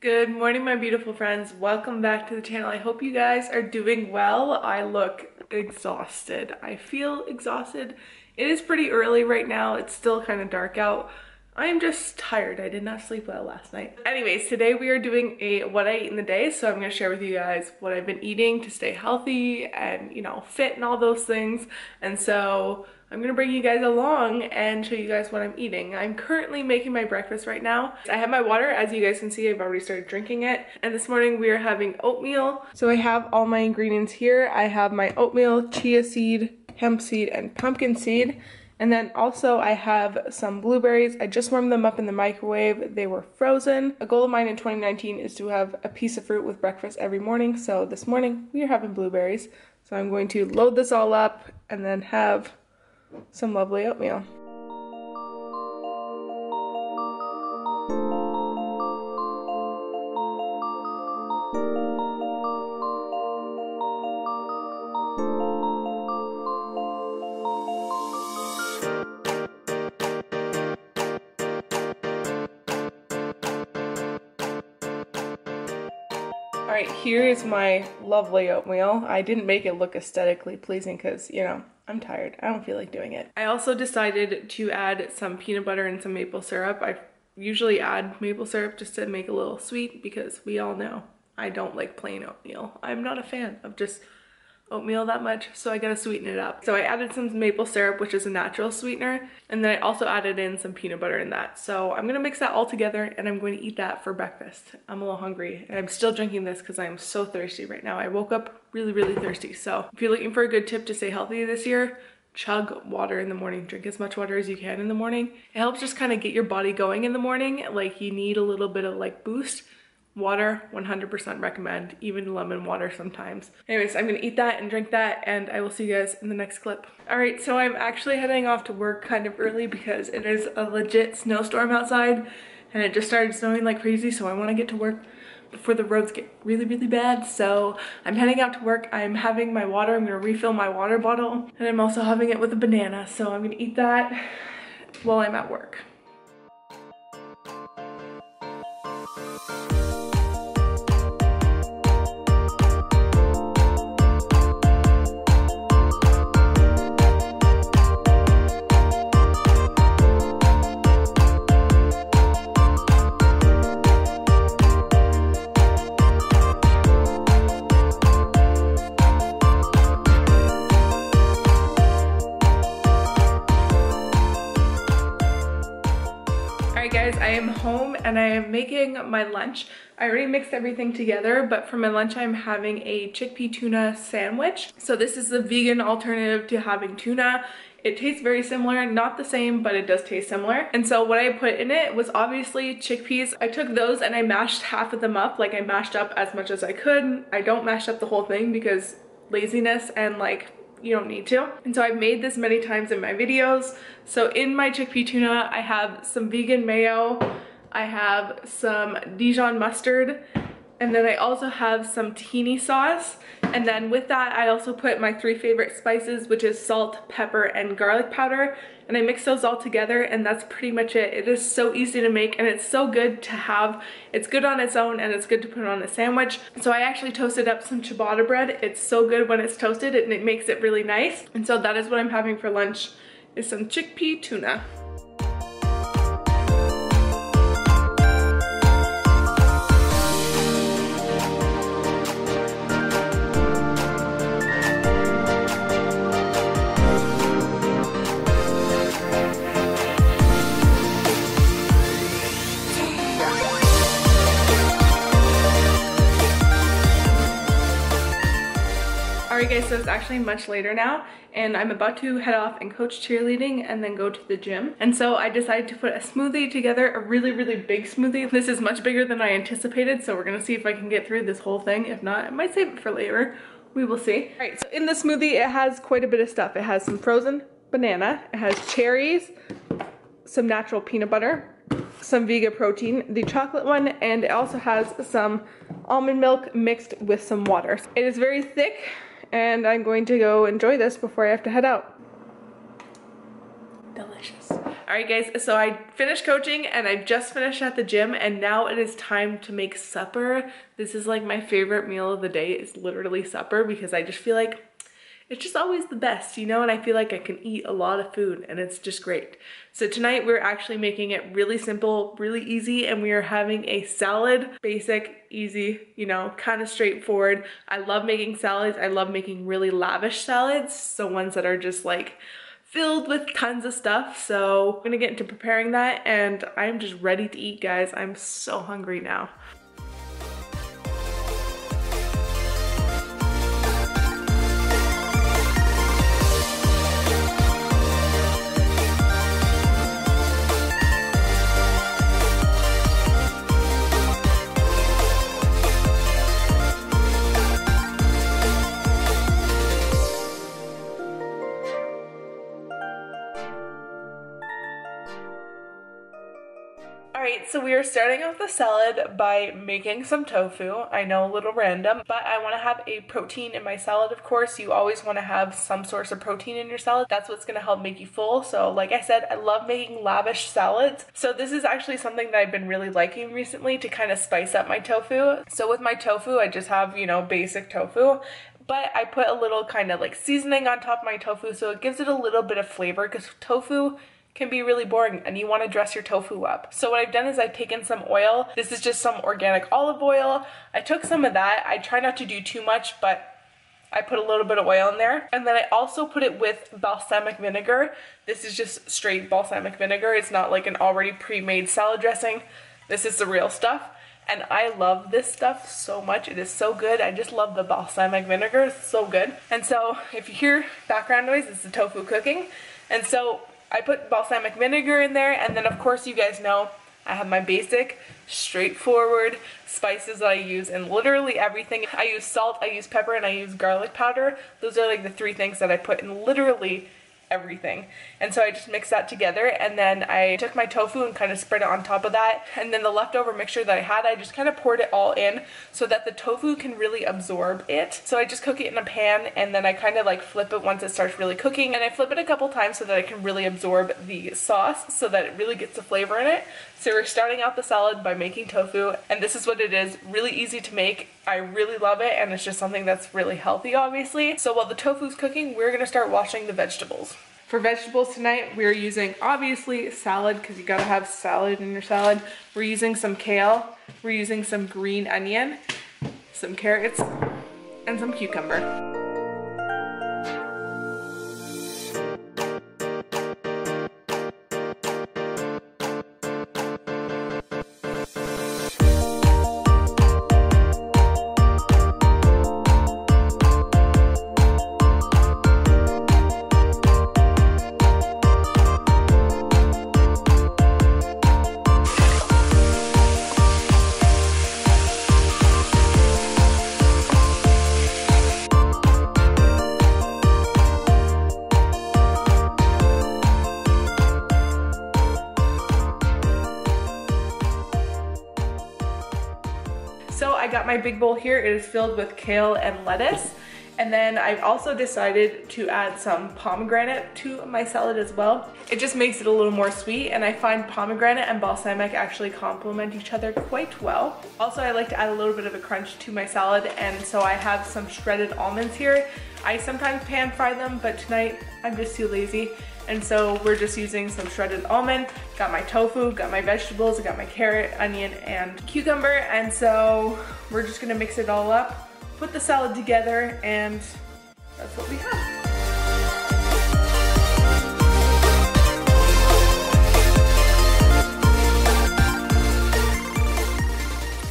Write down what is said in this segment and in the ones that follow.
Good morning, my beautiful friends. Welcome back to the channel. I hope you guys are doing well. I look exhausted. I feel exhausted. It is pretty early right now. It's still kind of dark out. I'm just tired. I did not sleep well last night. Anyways, today we are doing a what I eat in the day. So I'm to share with you guys what I've been eating to stay healthy and, you know, fit and all those things. And so I'm gonna bring you guys along and show you guys what I'm eating. I'm currently making my breakfast right now. I have my water, as you guys can see, I've already started drinking it. And this morning we are having oatmeal. So I have all my ingredients here. I have my oatmeal, chia seed, hemp seed, and pumpkin seed. And then also I have some blueberries. I just warmed them up in the microwave. They were frozen. A goal of mine in 2019 is to have a piece of fruit with breakfast every morning. So this morning we are having blueberries. So I'm going to load this all up and then have some lovely oatmeal. Here is my lovely oatmeal. I didn't make it look aesthetically pleasing because, you know, I'm tired. I don't feel like doing it. I also decided to add some peanut butter and some maple syrup. I usually add maple syrup just to make a little sweet because we all know I don't like plain oatmeal. I'm not a fan of just oatmeal that much, so I gotta sweeten it up. So I added some maple syrup, which is a natural sweetener, and then I also added in some peanut butter in that. So I'm gonna mix that all together and I'm going to eat that for breakfast. I'm a little hungry and I'm still drinking this because I'm so thirsty right now. I woke up really, really thirsty. So if you're looking for a good tip to stay healthy this year, chug water in the morning drink as much water as you can in the morning it helps just kind of get your body going in the morning like you need a little bit of like boost Water, 100% recommend, even lemon water sometimes. Anyways, I'm gonna eat that and drink that and I will see you guys in the next clip. All right, so I'm actually heading off to work kind of early because it is a legit snowstorm outside and it just started snowing like crazy, so I wanna get to work before the roads get really, really bad. So I'm heading out to work. I'm having my water. I'm gonna refill my water bottle and I'm also having it with a banana. So I'm gonna eat that while I'm at work. And I am making my lunch. I already mixed everything together, but for my lunch I'm having a chickpea tuna sandwich. So this is the vegan alternative to having tuna. It tastes very similar, not the same, but it does taste similar. And so what I put in it was obviously chickpeas. I took those and I mashed half of them up, like I mashed up as much as I could. I don't mash up the whole thing because laziness and like you don't need to. And so I've made this many times in my videos. So in my chickpea tuna, I have some vegan mayo, I have some Dijon mustard, and then I also have some tahini sauce. And then with that, I also put my three favorite spices, which is salt, pepper, and garlic powder. And I mix those all together and that's pretty much it. It is so easy to make and it's so good to have. It's good on its own and it's good to put on a sandwich. So I actually toasted up some ciabatta bread. It's so good when it's toasted and it makes it really nice. And so that is what I'm having for lunch is some chickpea tuna. So it's actually much later now and I'm about to head off and coach cheerleading and then go to the gym. And so I decided to put a smoothie together, a really, really big smoothie. This is much bigger than I anticipated, so we're gonna see if I can get through this whole thing. If not, I might save it for later. We will see. All right, so in the smoothie, it has quite a bit of stuff. It has some frozen banana, it has cherries, some natural peanut butter, some Vega protein, the chocolate one, and it also has some almond milk mixed with some water. It is very thick, and I'm going to go enjoy this before I have to head out. Delicious. All right guys, so I finished coaching and I just finished at the gym and now it is time to make supper. This is like my favorite meal of the day is literally supper because I just feel like it's just always the best, you know, and I feel like I can eat a lot of food and it's just great. So tonight we're actually making it really simple, really easy, and we are having a salad, basic, easy, you know, kind of straightforward. I love making salads. I love making really lavish salads, so ones that are just like filled with tons of stuff. So I'm gonna get into preparing that and I'm just ready to eat, guys. I'm so hungry now. So we are starting off the salad by making some tofu. I know a little random, but I want to have a protein in my salad, of course. You always want to have some source of protein in your salad. That's what's going to help make you full. So like I said, I love making lavish salads. So this is actually something that I've been really liking recently to kind of spice up my tofu. So with my tofu, I just have, you know, basic tofu but I put a little kind of like seasoning on top of my tofu so it gives it a little bit of flavor because tofu can be really boring and you want to dress your tofu up. So what I've done is I've taken some oil. This is just some organic olive oil. I took some of that. I try not to do too much, but I put a little bit of oil in there. And then I also put it with balsamic vinegar. This is just straight balsamic vinegar. It's not like an already pre-made salad dressing. This is the real stuff. And I love this stuff so much. It is so good. I just love the balsamic vinegar. It's so good. And so if you hear background noise, it's the tofu cooking. And so I put balsamic vinegar in there and then of course you guys know I have my basic straightforward spices that I use in literally everything. I use salt, I use pepper, and I use garlic powder. Those are like the three things that I put in literally everything. And so I just mixed that together and then I took my tofu and kind of spread it on top of that. And then the leftover mixture that I had, I just kind of poured it all in so that the tofu can really absorb it. So I just cook it in a pan and then I kind of like flip it once it starts really cooking. And I flip it a couple times so that I can really absorb the sauce so that it really gets the flavor in it. So we're starting out the salad by making tofu and this is what it is. Really easy to make. I really love it and it's just something that's really healthy obviously. So while the tofu's cooking, we're gonna start washing the vegetables. For vegetables tonight, we're using obviously salad because you gotta have salad in your salad. We're using some kale, we're using some green onion, some carrots, and some cucumber. My big bowl here. It is filled with kale and lettuce. And then I've also decided to add some pomegranate to my salad as well. It just makes it a little more sweet and I find pomegranate and balsamic actually complement each other quite well. Also, I like to add a little bit of a crunch to my salad and so I have some shredded almonds here. I sometimes pan fry them, but tonight I'm just too lazy. And so we're just using some shredded almond, got my tofu, got my vegetables, got my carrot, onion, and cucumber. And so we're just gonna mix it all up, put the salad together, and that's what we have.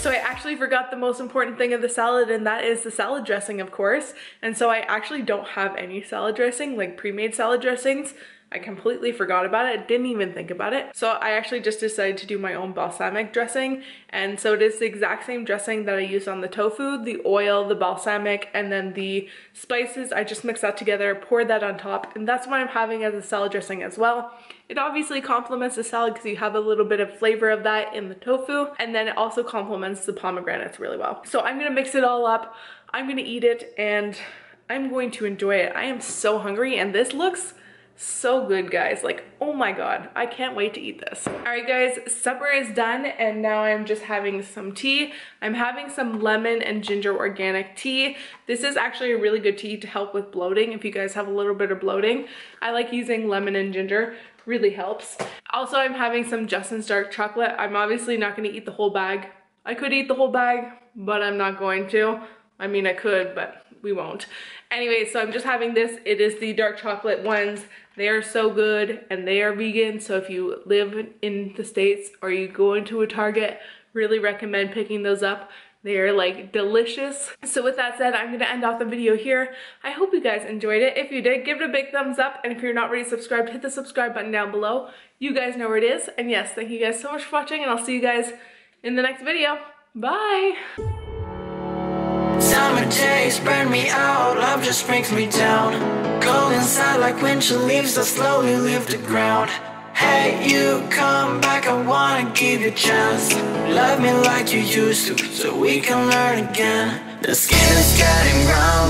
So I actually forgot the most important thing of the salad and that is the salad dressing of course. And so I actually don't have any salad dressing, like pre-made salad dressings. I completely forgot about it, didn't even think about it. So I actually just decided to do my own balsamic dressing. And so it is the exact same dressing that I used on the tofu, the oil, the balsamic, and then the spices. I just mix that together, pour that on top, and that's what I'm having as a salad dressing as well. It obviously complements the salad because you have a little bit of flavor of that in the tofu, and then it also complements the pomegranates really well. So I'm gonna mix it all up, I'm gonna eat it, and I'm going to enjoy it. I am so hungry, and this looks so good guys. Like oh my god. I can't wait to eat this. All right guys. Supper is done and now i'm just having some tea. I'm having some lemon and ginger organic tea. This is actually a really good tea to help with bloating if you guys have a little bit of bloating. I like using lemon and ginger. Really helps. Also i'm having some justin's dark chocolate. I'm obviously not going to eat the whole bag. I could eat the whole bag but i'm not going to. I mean i could but we won't. Anyway, so I'm just having this. It is the dark chocolate ones. They are so good and they are vegan. So if you live in the States or you go into a Target, really recommend picking those up. They are like delicious. So with that said, I'm gonna end off the video here. I hope you guys enjoyed it. If you did, give it a big thumbs up. And if you're not already subscribed, hit the subscribe button down below. You guys know where it is. And yes, thank you guys so much for watching and I'll see you guys in the next video. Bye. Summer days burn me out, love just brings me down. Cold inside like winter leaves that slowly leave the ground. Hey, you come back, I wanna give you a chance. Love me like you used to, so we can learn again. The skin is getting round,